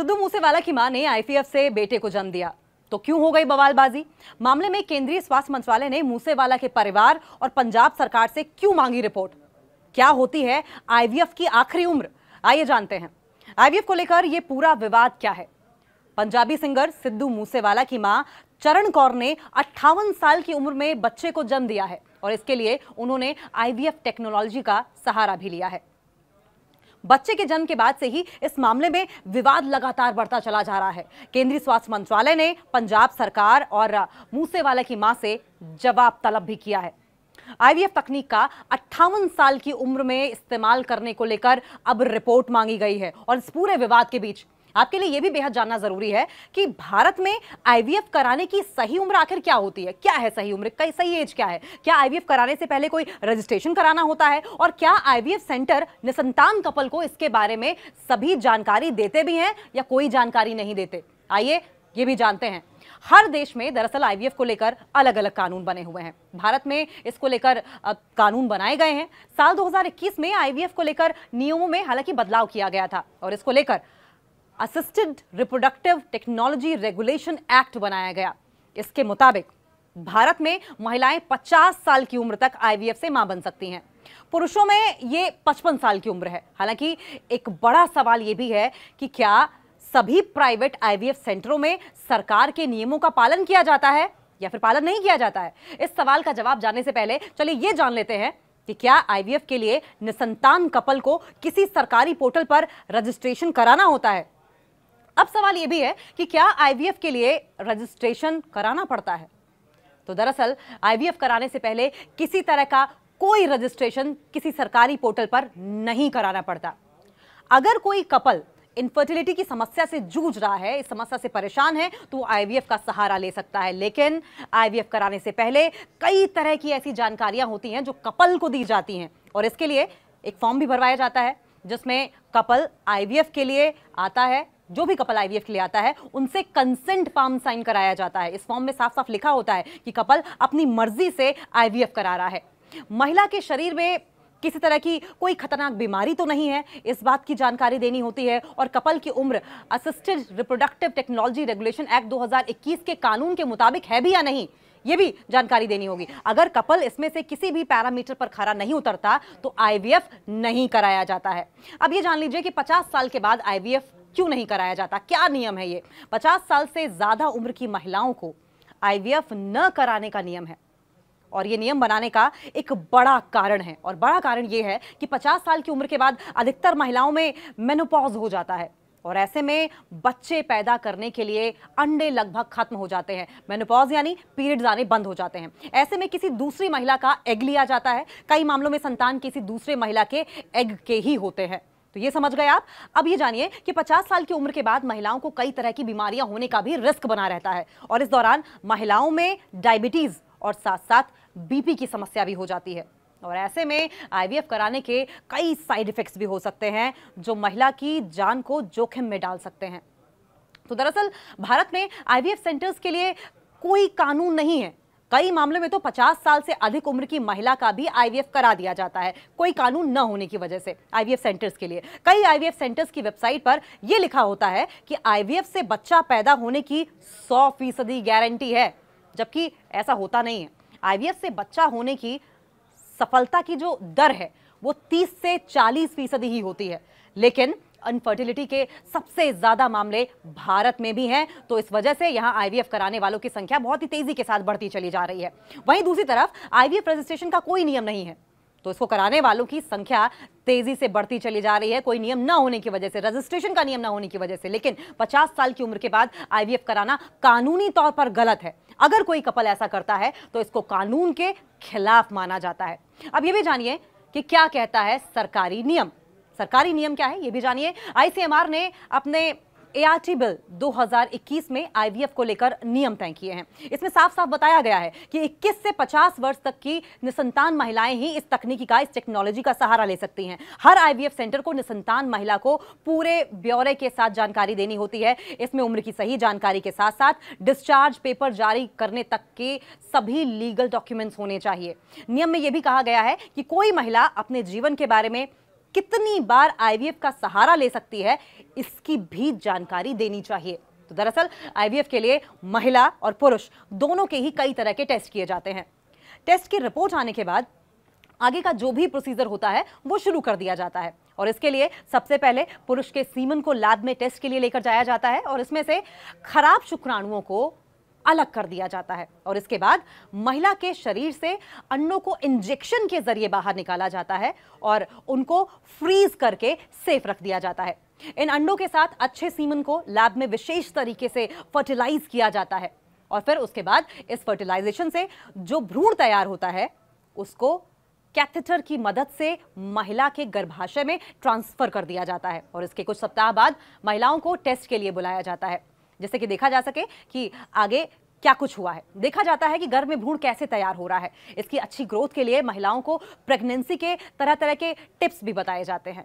सिद्धू मूसेवाला की माँ ने आईपीएफ से बेटे को जन्म दिया। तो क्यों हो गई बवालबाजी? मामले में केंद्रीय स्वास्थ्य मंत्रालय ने मूसेवाला के परिवार और पंजाब सरकार से क्यों मांगी रिपोर्ट? क्या होती है आईवीएफ की आखिरी उम्र? आइए जानते हैं। आईवीएफ को लेकर यह पूरा विवाद क्या है? पंजाबी सिंगर सिद्धू मूसेवाला की माँ चरण कौर ने अट्ठावन साल की उम्र में बच्चे को जन्म दिया है और इसके लिए उन्होंने आईवीएफ टेक्नोलॉजी का सहारा भी लिया है। बच्चे के जन्म के बाद से ही इस मामले में विवाद लगातार बढ़ता चला जा रहा है। केंद्रीय स्वास्थ्य मंत्रालय ने पंजाब सरकार और मूसेवाला की माँ से जवाब तलब भी किया है। आईवीएफ तकनीक का अट्ठावन साल की उम्र में इस्तेमाल करने को लेकर अब रिपोर्ट मांगी गई है और इस पूरे विवाद के बीच आपके लिए यह भी बेहद जानना ज़रूरी है कि भारत में आईवीएफ कराने की सही उम्र आखिर क्या होती है? क्या है सही उम्र? कई सही एज क्या है? क्या आईवीएफ कराने से पहले कोई रजिस्ट्रेशन कराना होता है? और क्या आईवीएफ सेंटर निसंतान कपल को इसके बारे में सभी जानकारी देते भी हैं या कोई जानकारी नहीं देते? आइए, ये भी जानते हैं। हर देश में दरअसल आईवीएफ को लेकर अलग अलग कानून बने हुए हैं। भारत में इसको लेकर कानून बनाए गए हैं। साल 2021 में आईवीएफ को लेकर नियमों में हालाँकि बदलाव किया गया था और इसको लेकर assisted reproductive technology regulation act बनाया गया। इसके मुताबिक, भारत में महिलाएँ 50 साल की उम्र तक आईवीएफ से माँ बन सकती हैं। पुरुषों में ये 55 साल की उम्र है। हालाँकि, एक बड़ा सवाल ये भी है कि क्या सभी प्राइवेट आईवीएफ सेंटरों में सरकार के नियमों का पालन किया जाता है या फिर पालन नहीं किया जाता है? इस सवाल का जवाब जानने से पहले चलिए ये जान लेते हैं कि क्या आईवीएफ के लिए निसंतान कपल को किसी सरकारी पोर्टल पर रजिस्ट्रेशन कराना होता है। अब सवाल यह भी है कि क्या आईवीएफ के लिए रजिस्ट्रेशन कराना पड़ता है? तो दरअसल आईवीएफ कराने से पहले किसी तरह का कोई रजिस्ट्रेशन किसी सरकारी पोर्टल पर नहीं कराना पड़ता। अगर कोई कपल इनफर्टिलिटी की समस्या से जूझ रहा है, इस समस्या से परेशान है तो वो आईवीएफ का सहारा ले सकता है। लेकिन आईवीएफ कराने से पहले कई तरह की ऐसी जानकारियाँ होती हैं जो कपल को दी जाती हैं। और इसके लिए एक फॉर्म भी भरवाया जाता है, जिसमें कपल आईवीएफ के लिए आता है जो भी कपल आईवीएफ के लिए आता है, उनसे कंसेंट फॉर्म साइन कराया जाता है। इस फॉर्म में साफ़ साफ़ लिखा होता है कि कपल अपनी मर्ज़ी से आईवीएफ करा रहा है। महिला के शरीर में किसी तरह की कोई खतरनाक बीमारी तो नहीं है, इस बात की जानकारी देनी होती है और कपल की उम्र assisted reproductive technology regulation act 2021 के कानून के मुताबिक है भी या नहीं, ये भी जानकारी देनी होगी। अगर कपल इसमें से किसी भी पैरामीटर पर खरा नहीं उतरता तो आईवीएफ नहीं कराया जाता है। अब ये जान लीजिए कि 50 साल के बाद आईवीएफ क्यों नहीं कराया जाता? क्या नियम है ये? 50 साल से ज़्यादा उम्र की महिलाओं को आईवीएफ न कराने का नियम है। और ये नियम बनाने का एक बड़ा कारण है। और बड़ा कारण ये है कि 50 साल की उम्र के बाद अधिकतर महिलाओं में मेनोपॉज हो जाता है। और ऐसे में बच्चे पैदा करने के लिए अंडे लगभग खत्म हो जाते हैं। मेनोपॉज यानी पीरियड्स आने बंद हो जाते हैं। ऐसे में किसी दूसरी महिला का एग लिया जाता है। कई मामलों में संतान किसी दूसरे महिला के एग के ही होते हैं। तो ये समझ गए आप। अब ये जानिए कि 50 साल की उम्र के बाद महिलाओं को कई तरह की बीमारियाँ होने का भी रिस्क बना रहता है और इस दौरान महिलाओं में डायबिटीज़ और साथ साथ बीपी की समस्या भी हो जाती है। और ऐसे में आईवीएफ कराने के कई साइड इफेक्ट्स भी हो सकते हैं जो महिला की जान को जोखिम में डाल सकते हैं। तो दरअसल भारत में आईवीएफ सेंटर्स के लिए कोई कानून नहीं है। कई मामलों में तो 50 साल से अधिक उम्र की महिला का भी आईवीएफ करा दिया जाता है। कोई कानून न होने की वजह से आईवीएफ सेंटर्स के लिए। कई आईवीएफ सेंटर्स की वेबसाइट पर यह लिखा होता है कि आईवीएफ से बच्चा पैदा होने की सौ फ़ीसदी गारंटी है, जबकि ऐसा होता नहीं है। आईवीएफ से बच्चा होने की सफलता की जो दर है, वो 30 से 40 फ़ीसदी ही होती है। लेकिन अनफर्टिलिटी के सबसे ज़्यादा मामले भारत में भी हैं। तो इस वजह से यहाँ आईवीएफ कराने वालों की संख्या बहुत ही तेज़ी के साथ बढ़ती चली जा रही है। वहीं दूसरी तरफ़ आईवीएफ रजिस्ट्रेशन का कोई नियम नहीं है। तो इसको कराने वालों की संख्या तेज़ी से बढ़ती चली जा रही है। कोई नियम ना होने की वजह से रजिस्ट्रेशन का नियम ना होने की वजह से। लेकिन 50 साल की उम्र के बाद आईवीएफ कराना कानूनी तौर पर गलत है। अगर कोई कपल ऐसा करता है तो इसको कानून के खिलाफ माना जाता है। अब यह भी जानिए कि क्या कहता है सरकारी नियम। सरकारी नियम क्या है, ये भी जानिए। आईसीएमआर ने अपने एआरटी बिल 2021 में आईवीएफ को लेकर नियम तय किए हैं। इसमें साफ़ साफ़ बताया गया है कि 21 से 50 वर्ष तक की निसंतान महिलाएँ ही इस तकनीकी का, इस टेक्नोलॉजी का सहारा ले सकती हैं। हर आईवीएफ सेंटर को निसंतान महिला को पूरे ब्यौरे के साथ जानकारी देनी होती है। इसमें उम्र की सही जानकारी के साथ साथ डिस्चार्ज पेपर जारी करने तक के सभी लीगल डॉक्यूमेंट्स होने चाहिए। नियम में यह भी कहा गया है कि कोई महिला अपने जीवन के बारे में कितनी बार आईवीएफ का सहारा ले सकती है, इसकी भी जानकारी देनी चाहिए। तो दरअसल आईवीएफ के लिए महिला और पुरुष दोनों के ही कई तरह के टेस्ट किए जाते हैं। टेस्ट की रिपोर्ट आने के बाद आगे का जो भी प्रोसीजर होता है, वो शुरू कर दिया जाता है। और इसके लिए सबसे पहले पुरुष के सीमन को लैब में टेस्ट के लिए लेकर जाया जाता है और इसमें से खराब शुक्राणुओं को अलग कर दिया जाता है। और इसके बाद महिला के शरीर से अंडों को इंजेक्शन के ज़रिए बाहर निकाला जाता है और उनको फ्रीज करके सेफ़ रख दिया जाता है। इन अंडों के साथ अच्छे सीमन को लैब में विशेष तरीके से फर्टिलाइज किया जाता है। और फिर उसके बाद इस फर्टिलाइजेशन से जो भ्रूण तैयार होता है, उसको कैथेटर की मदद से महिला के गर्भाशय में ट्रांसफ़र कर दिया जाता है। और इसके कुछ सप्ताह बाद महिलाओं को टेस्ट के लिए बुलाया जाता है। जिससे कि देखा जा सके कि आगे क्या कुछ हुआ है। देखा जाता है कि गर्भ में भ्रूण कैसे तैयार हो रहा है। इसकी अच्छी ग्रोथ के लिए महिलाओं को प्रेगनेंसी के तरह तरह के टिप्स भी बताए जाते हैं।